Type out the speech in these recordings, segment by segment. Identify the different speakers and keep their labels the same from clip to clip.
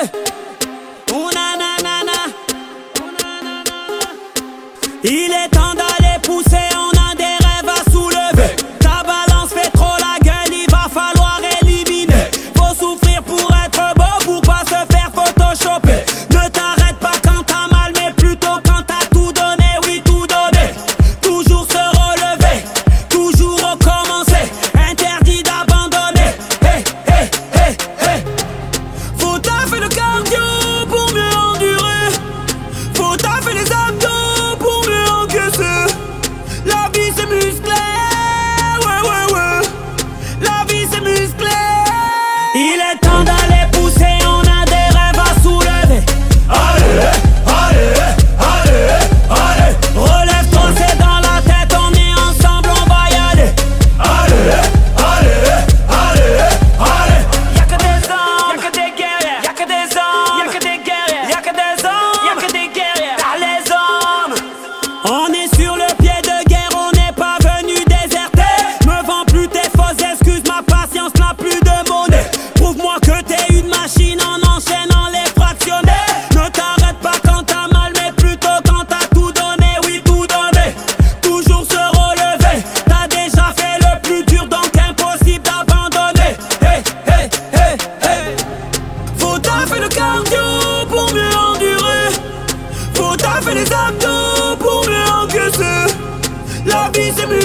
Speaker 1: Hey. Faut taffer les plus de. Prouve-moi que t'es une machine en enchaînant les fractionnés. Ne t'arrête pas quand t'as mal, mais plutôt quand t'as tout donné, oui, tout donné. Toujours se relever, t'as déjà fait le plus dur, donc impossible d'abandonner. Hey, hey, hey, hey. Faut taffer le cardio pour mieux endurer. Faut taffer les abdos pour mieux encaisser. La vie c'est musclé,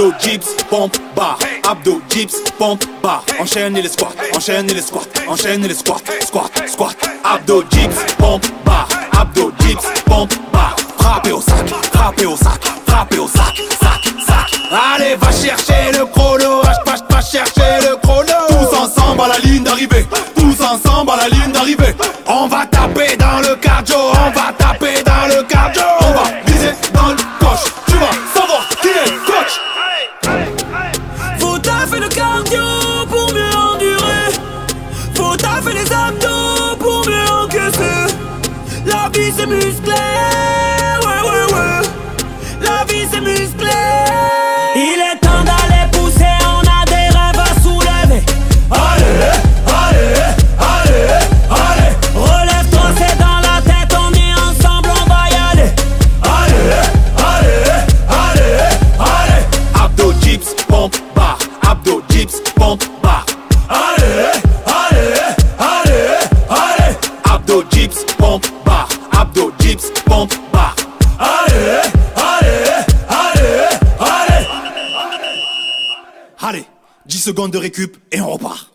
Speaker 2: Abdo, dips, pompe, bar. Abdo, dips, pompe, bar. Enchaînez les squats, enchaînez les squats, enchaînez les squats, squat, squat. Abdo, dips, pompe, bar. Abdo, dips, pompe, bar. Frappez au sac, frappez au sac, frappez au sac, sac, sac. Allez, va chercher le chrono, va, va, va chercher le chrono. Tous ensemble à la ligne d'arrivée, tous ensemble à la ligne d'arrivée.
Speaker 1: Faut taffer les abdos pour mieux encaisser. La vie c'est musclé, ouais ouais ouais. La vie c'est musclé. Il est temps d'aller pousser, on a des rêves à soulever. Allez, allez, allez, allez. Relève-toi, c'est dans la tête, on est ensemble, on va y aller. Allez, allez, allez, allez.
Speaker 2: Abdo, dips, pompe, bar. Abdo, dips, pompe, Abdo, dips, pompe, bar. Abdo, dips, pompe, bar.
Speaker 1: Allez, allez, allez, allez.
Speaker 2: Allez, 10 secondes de récup et on repart.